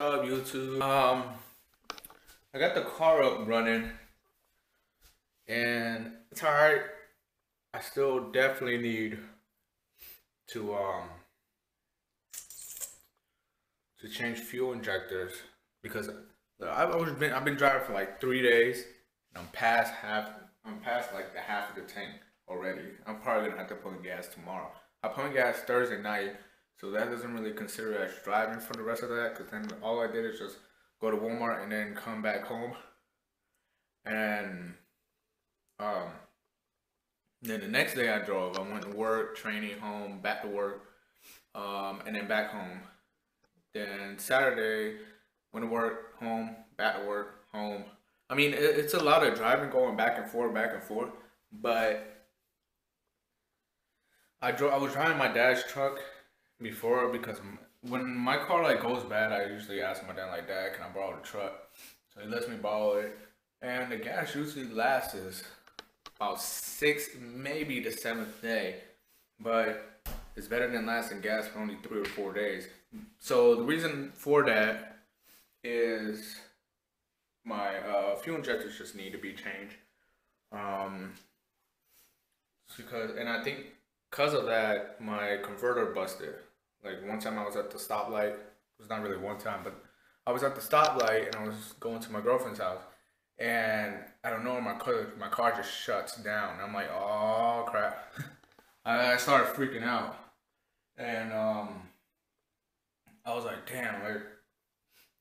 up YouTube? Um, I got the car up running, and it's alright. I still definitely need to um to change fuel injectors because I've always been I've been driving for like three days. And I'm past half. I'm past like the half of the tank already. I'm probably gonna have to in gas tomorrow. I in gas Thursday night, so that doesn't really consider as driving for the rest of that. Cause then all I did is just go to Walmart and then come back home, and um. Then the next day I drove. I went to work, training, home, back to work, um, and then back home. Then Saturday, went to work, home, back to work, home. I mean, it, it's a lot of driving, going back and forth, back and forth. But I drove. I was driving my dad's truck before because when my car like goes bad, I usually ask my dad like, "Dad, can I borrow the truck?" So he lets me borrow it, and the gas usually lasts about six, maybe the seventh day, but it's better than lasting gas for only three or four days. So the reason for that is my uh, fuel injectors just need to be changed. Um, because and I think because of that, my converter busted. Like one time I was at the stoplight. It was not really one time, but I was at the stoplight and I was going to my girlfriend's house, and I don't know my car my car just shuts down. I'm like, oh crap! I started freaking out, and um, I was like, damn, like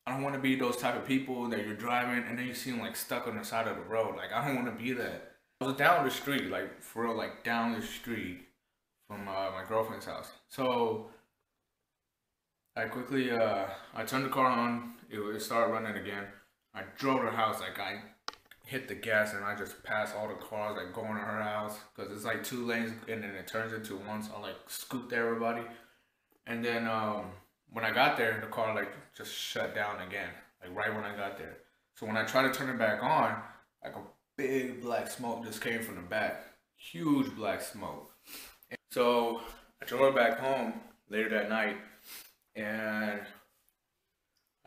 I don't want to be those type of people that you're driving and then you see them like stuck on the side of the road. Like I don't want to be that. I was down the street, like for real, like down the street from uh, my girlfriend's house. So I quickly uh, I turned the car on. It, started running again. I drove to her house. Like I hit the gas and I just passed all the cars like going to her house because it's like two lanes and then it turns into one. So I like scooped everybody. And then um, when I got there, the car like just shut down again, like right when I got there. So when I tried to turn it back on, like a big black smoke just came from the back, huge black smoke. And so I drove back home later that night, and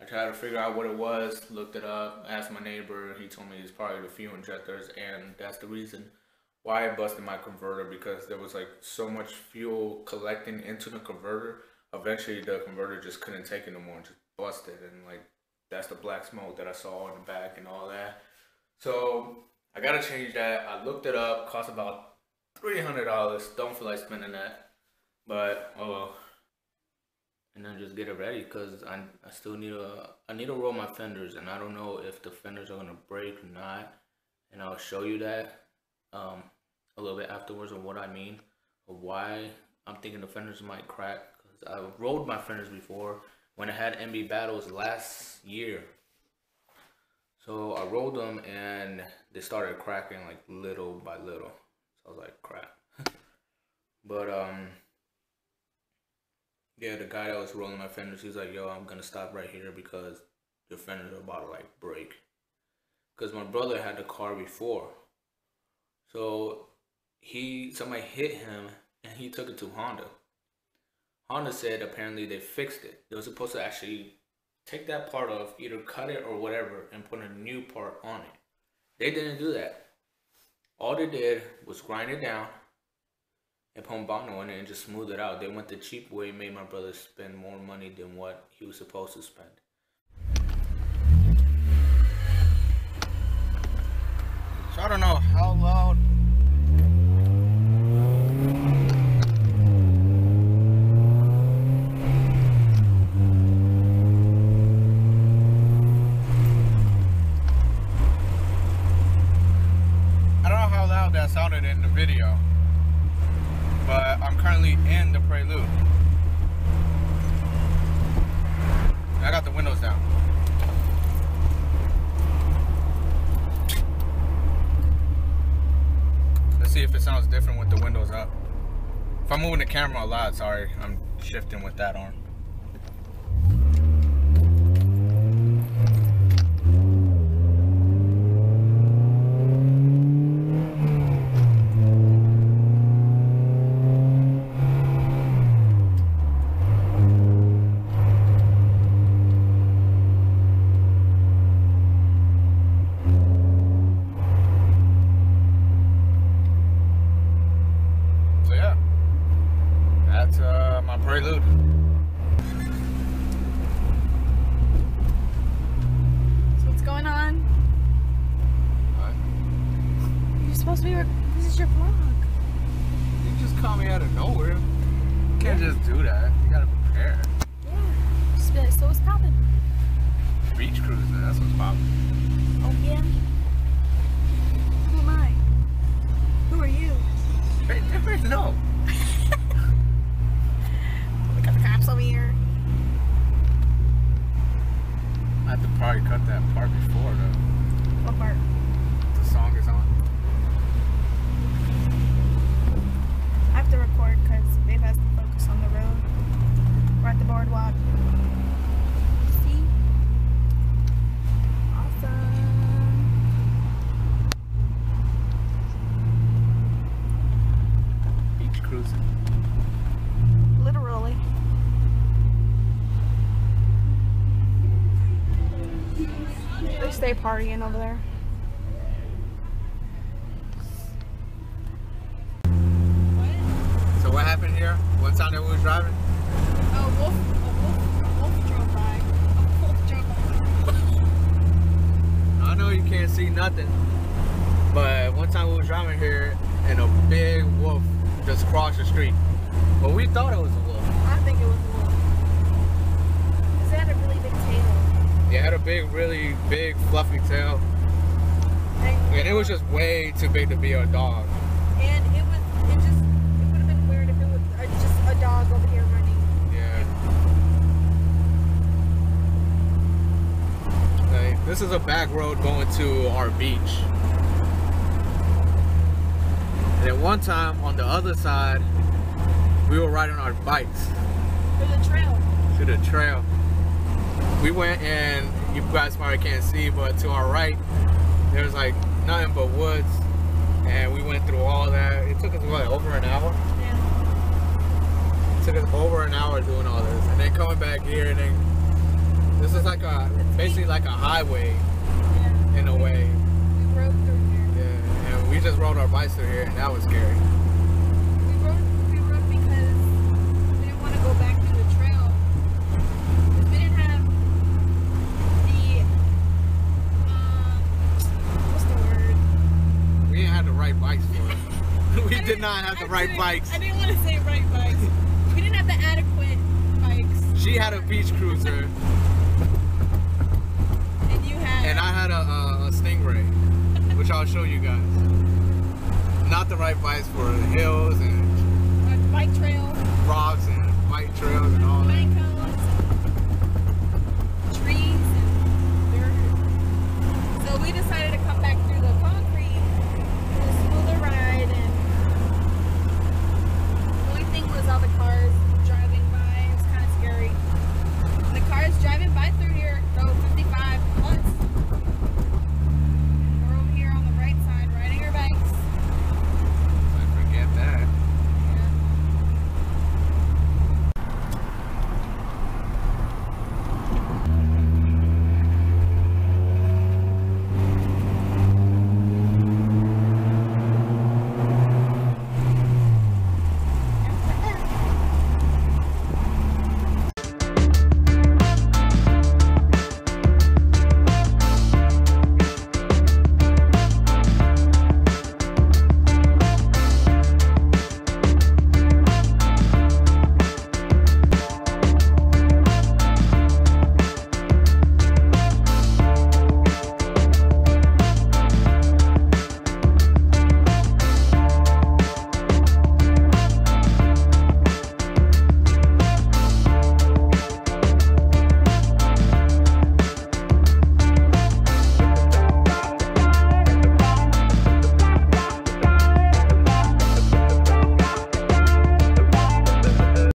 I tried to figure out what it was, looked it up, asked my neighbor, he told me it's probably the fuel injectors, and that's the reason why I busted my converter because there was like so much fuel collecting into the converter eventually the converter just couldn't take it no more and just busted and like that's the black smoke that I saw in the back and all that. So I gotta change that. I looked it up, cost about three hundred dollars. Don't feel like spending that, but oh well. And then just get it ready because I I still need a I need to roll my fenders and I don't know if the fenders are gonna break or not. And I'll show you that um a little bit afterwards on what I mean why I'm thinking the fenders might crack because I rolled my fenders before when I had MB battles last year. So I rolled them and they started cracking like little by little. So I was like, crap. but um, yeah, the guy that was rolling my fenders, he's like, yo, I'm gonna stop right here because your fenders are about to like break. Cause my brother had the car before, so he somebody hit him and he took it to Honda. Honda said apparently they fixed it. They were supposed to actually take that part off, either cut it or whatever, and put a new part on it. They didn't do that. All they did was grind it down and on it and just smooth it out. They went the cheap way, made my brother spend more money than what he was supposed to spend. So I don't know how loud I don't know how loud that sounded in the video. But I'm currently in the Prelude. I got the windows down. Let's see if it sounds different with the windows up. If I'm moving the camera a lot, sorry, I'm shifting with that arm. It's your vlog. You just call me out of nowhere. You can't just do that. You gotta prepare. Yeah. Just be like, so what's poppin'? Beach cruising, that's what's popping. Oh yeah. Who am I? Who are you? Hey, different? No. We got the cops over here. I have to probably cut that part before though. What part? The song is on. I have to record because Babe has to focus on the road. We're at the boardwalk. See? Awesome. Beach cruising. Literally. They partying over there. So what happened here? One time that we was driving? A wolf, a wolf, a wolf drove by. A wolf drove by. I know you can't see nothing, but one time we was driving here and a big wolf just crossed the street. But we thought it was a wolf. I think it was a wolf. Cause it had a really big tail. It had a big, really big, fluffy tail, And, and it was just way too big to be a dog. and it was, it just, it would have been weird if it was uh, just a dog over here running. Yeah. Like, this is a back road going to our beach. And at one time on the other side, we were riding our bikes There's the trail. to the trail. We went and you guys probably can't see, but to our right, there's like nothing but woods. And we went through all that. It took us what, over an hour? Yeah. It took us over an hour doing all this. And then coming back here and then this is like a basically like a highway Yeah. in a way. We rode through here. Yeah. And we just rode our bikes through here and that was scary. We rode, we rode because we didn't want to go back through the trail. Because we didn't have the, um, what's the word? We didn't have the right bikes for it. We did didn't- have the right bikes. I didn't want to say right bikes. we didn't have the adequate bikes. She had a beach cruiser And you had. and I had a, a, a Stingray, which I'll show you guys. Not the right bikes for the hills and a bike trail,